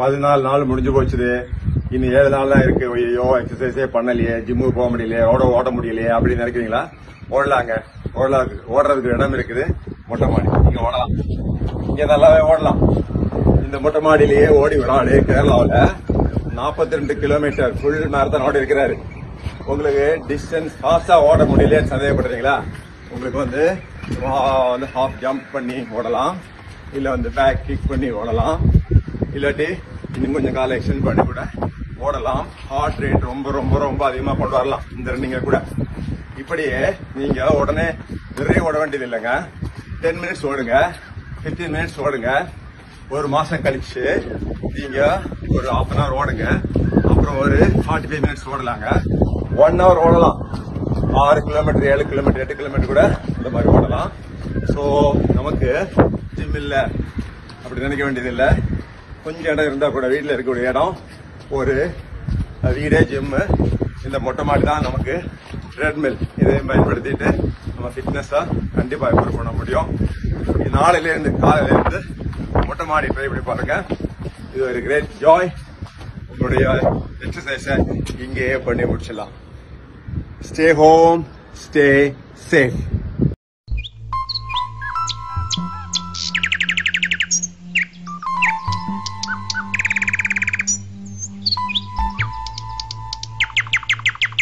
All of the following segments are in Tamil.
பதினாலு நாள் முடிஞ்சு போச்சுது. இன்னும் ஏழு நாள் தான் இருக்கு. ஐயோ எக்ஸசைஸே பண்ணலையே ஜிம்முக்கு போக முடியலையே ஓட ஓட முடியலையே அப்படின்னு நினைக்கிறீங்களா? ஓடலாங்க. ஓடலாம் ஓடுறதுக்கு இடம் இருக்குது. மொட்டை மாடி. நீங்க ஓடலாம். இங்க நல்லாவே ஓடலாம். இந்த மொட்டை மாடியிலேயே ஓடி விடாது கேரளாவில். நாற்பத்தி ரெண்டு கிலோமீட்டர் ஃபுல் மேரத்தான் ஓடி இருக்கிறாரு. உங்களுக்கு டிஸ்டன்ஸ் ஃபாஸ்டா ஓட முடியலையே சந்தேகப்படுறீங்களா? உங்களுக்கு வந்து வந்து ஹாஃப் ஜம்ப் பண்ணி ஓடலாம். இல்ல வந்து பேக் கிக் பண்ணி ஓடலாம். இல்லாட்டி இன்னும் கொஞ்சம் காலை எக்ஸ்டெண்ட் பண்ணி கூட ஓடலாம் ஹார்ட் ரேட் ரொம்ப ரொம்ப ரொம்ப அதிகமா கொண்டு வரலாம். இந்த ரன்னிங்க கூட. இப்படியே நீங்க உடனே நிறைய ஓட வேண்டியது இல்லைங்க. டென் மினிட்ஸ் ஓடுங்க. 15 மினிட்ஸ் ஓடுங்க. ஒரு மாசம் கழிச்சு நீங்க ஒரு ஹாஃப் அன் ஹவர் ஓடுங்க. அப்புறம் ஒரு ஃபார்ட்டி ஃபைவ் மினிட்ஸ் ஓடலாங்க. ஒன் ஹவர் ஓடலாம். ஆறு கிலோமீட்டர் ஏழு கிலோமீட்டர் எட்டு கிலோமீட்டர் கூட இந்த மாதிரி ஓடலாம். ஸோ நமக்கு ஜிம் இல்லை. அப்படி நினைக்க வேண்டியது இல்லை. கொஞ்சம் இடம் இருந்தா கூட வீட்டில் இருக்கக்கூடிய இடம். ஒரு வீடே ஜிம்மு இந்த மொட்டை மாடி தான் நமக்கு ட்ரெட்மில் இதையும் பயன்படுத்திட்டு நம்ம ஃபிட்னஸா கண்டிப்பாக இம்ப்ரூவ் பண்ண முடியும். நாளையிலேருந்து காலையிலேருந்து இருந்து மொட்டை மாடி ட்ரை பண்ணி பாருங்க. இது ஒரு கிரேட் ஜாய் உங்களுடைய எக்ஸசைஸை இங்கேயே பண்ணி முடிச்சிடலாம். Stay home stay safe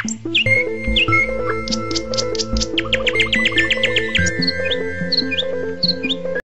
Música